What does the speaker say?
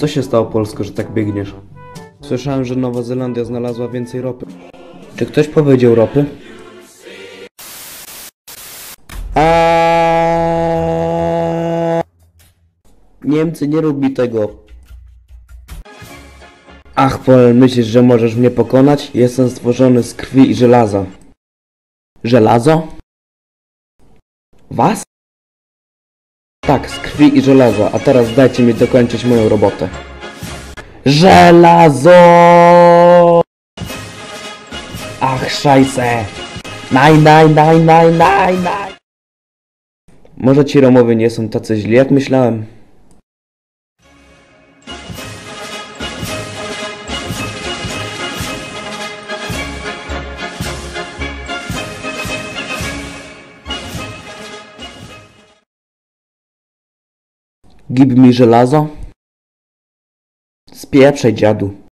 Co się stało Polsko, że tak biegniesz? Słyszałem, że Nowa Zelandia znalazła więcej ropy. Czy ktoś powiedział ropy? Aaaa... Niemcy, nie rób mi tego. Ach, Paul, myślisz, że możesz mnie pokonać? Jestem stworzony z krwi i żelaza. Żelazo? Was? Tak, z krwi i żelaza, a teraz dajcie mi dokończyć moją robotę. Żelazo! Ach, szajse! Naj, naj, naj, naj, naj, naj! Może ci Romowie nie są tacy źli, jak myślałem. Gib mi żelazo? Spieprzaj, dziadu.